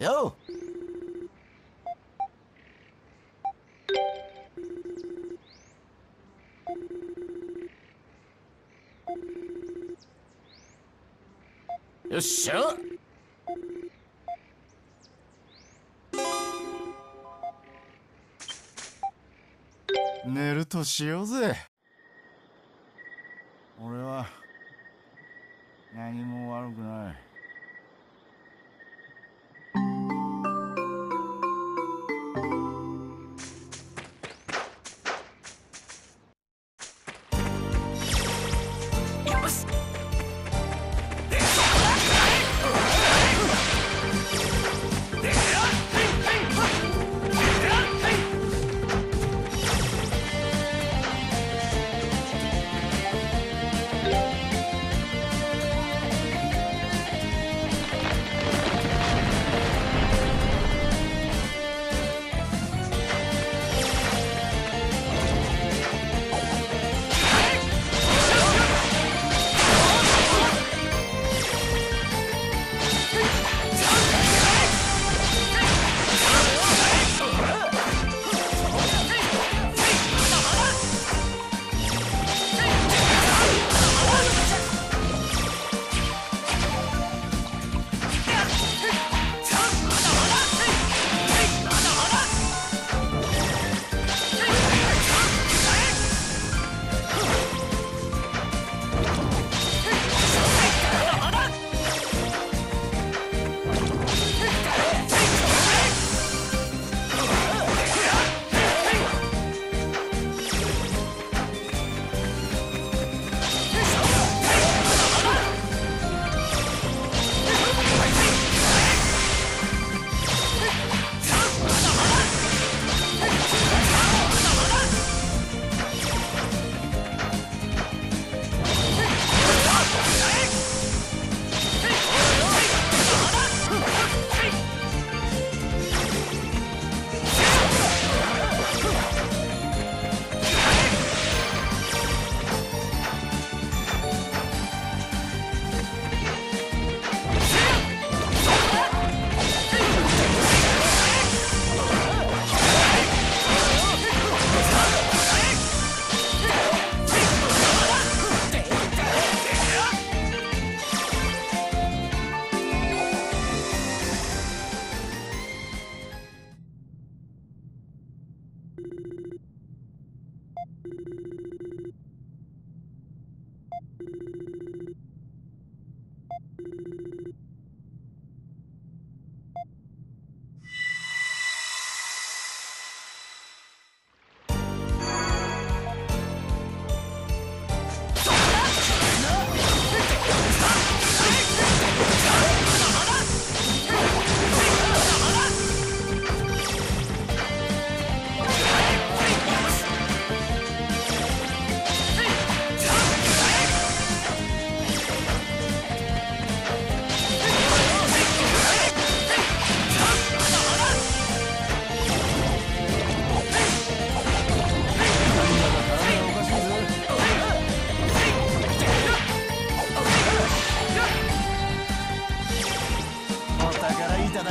よ。よっしゃ。寝るとしようぜ。俺は何も悪くない。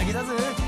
敵だぜ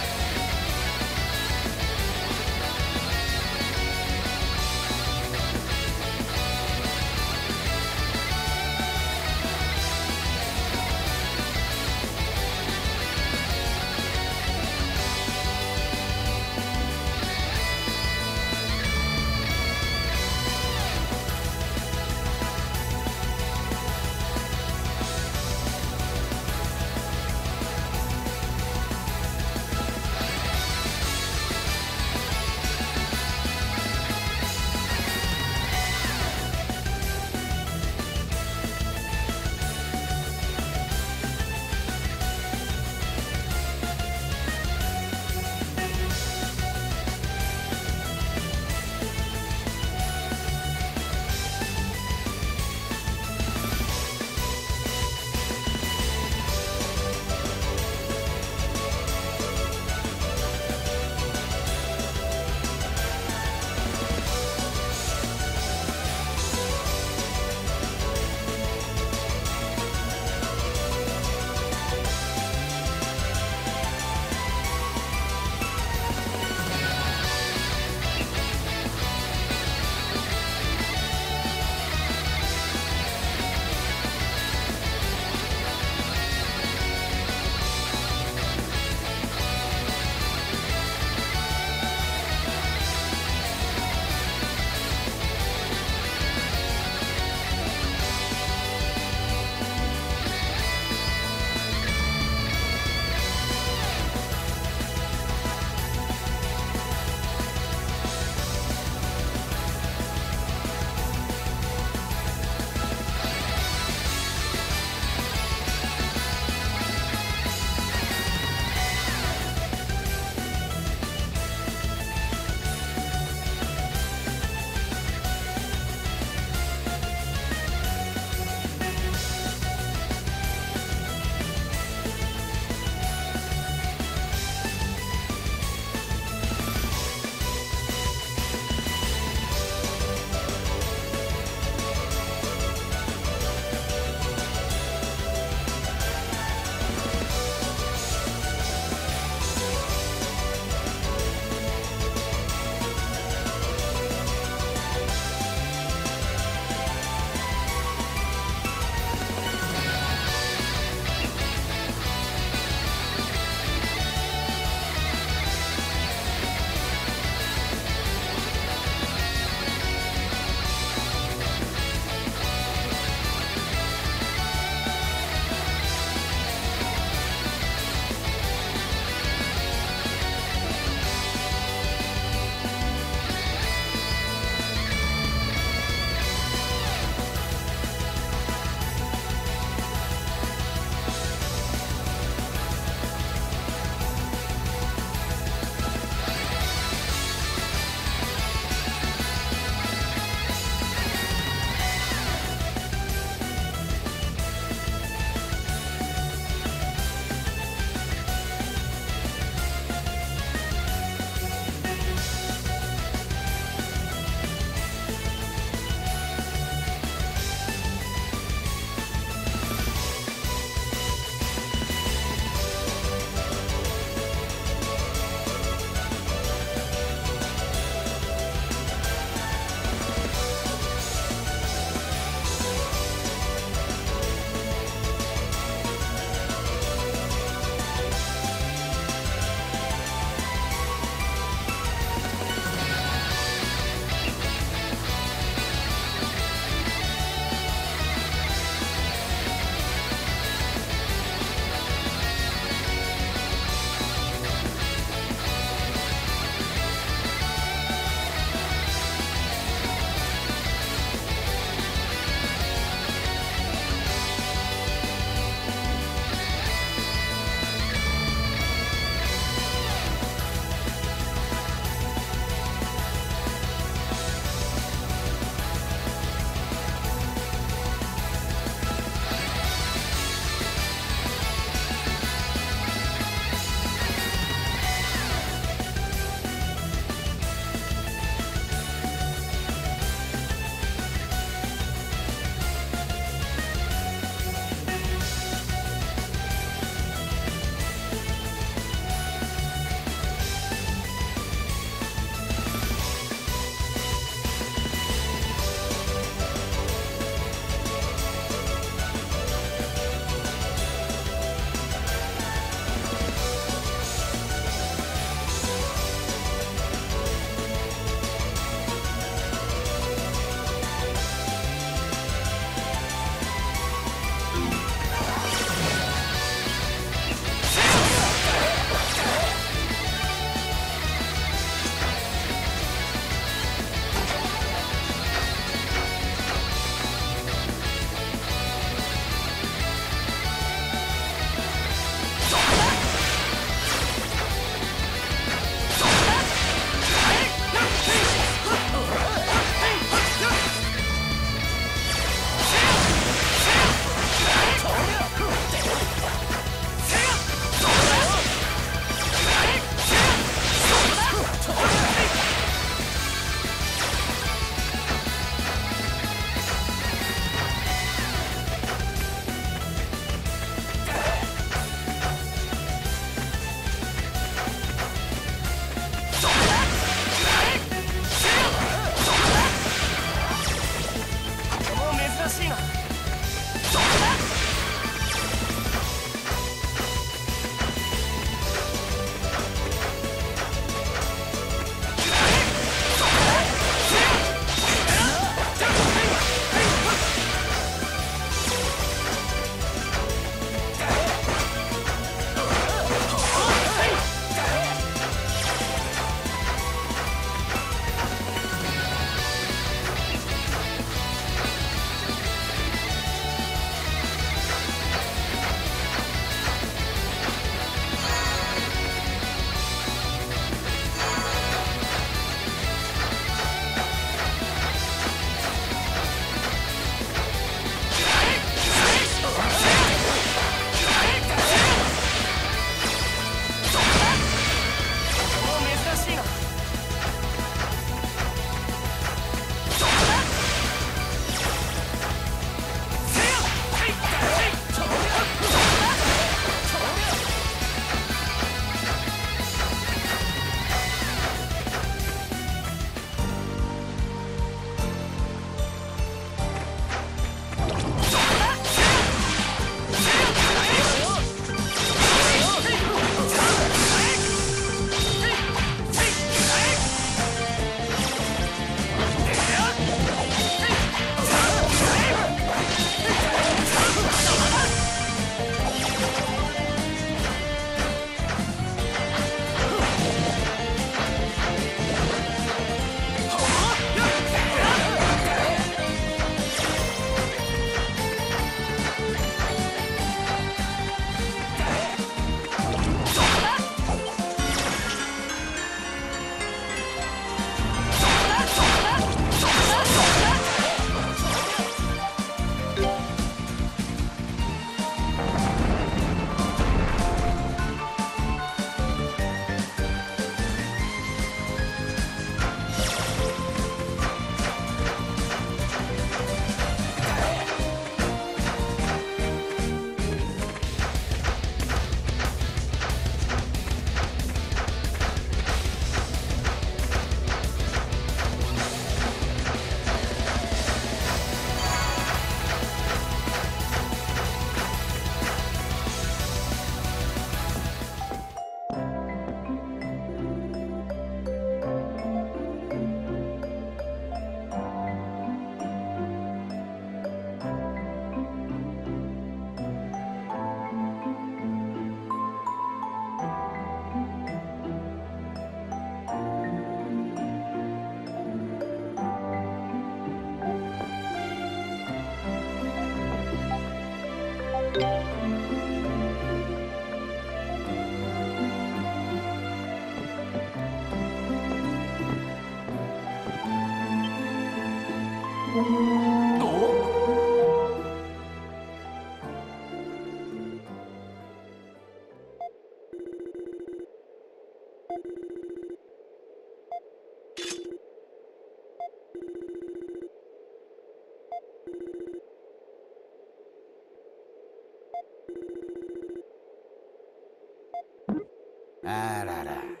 あらら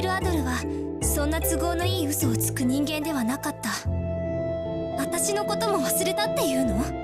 が知っているアドルはそんな都合のいい嘘をつく人間ではなかった。私のことも忘れたっていうの？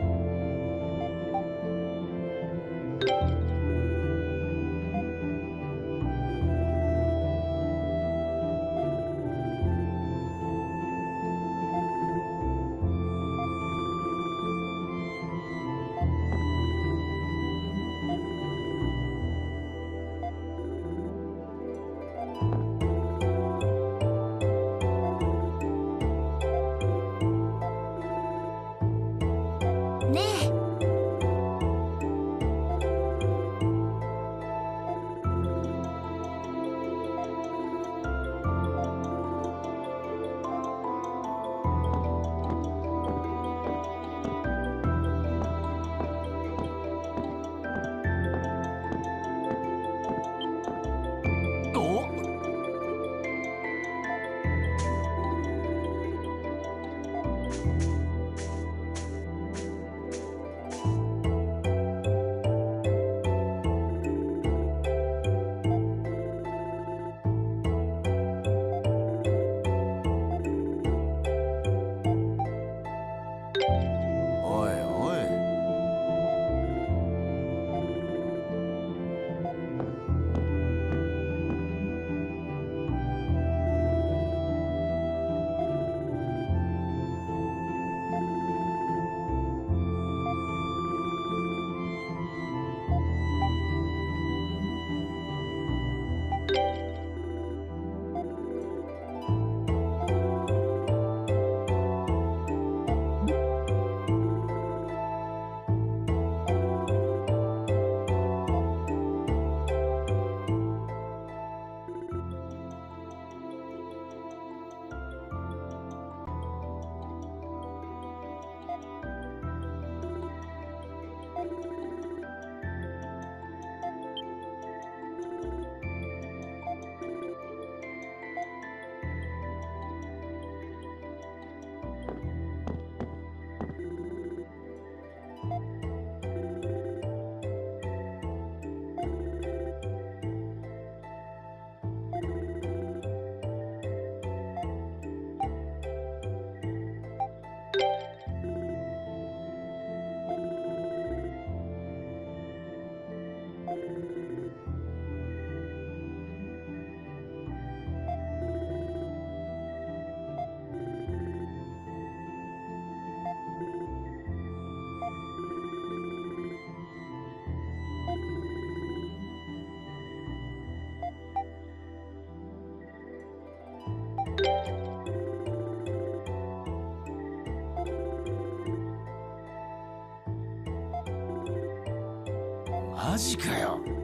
ジかよ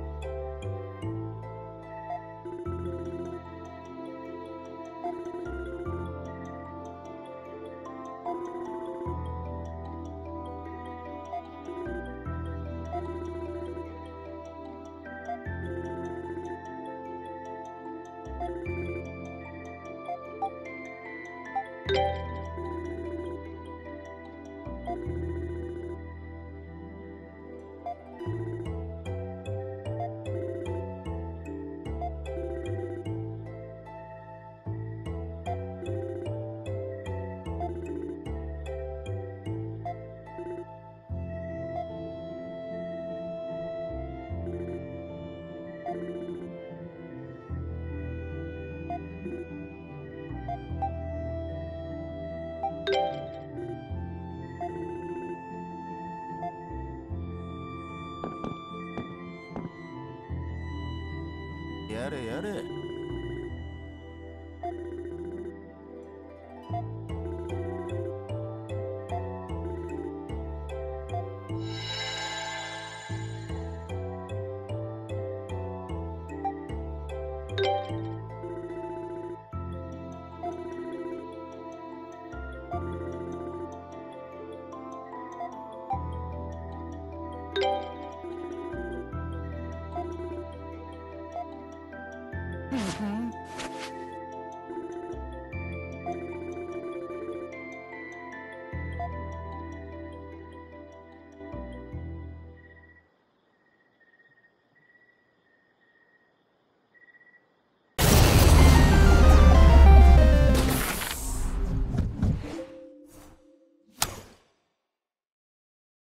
やれやれ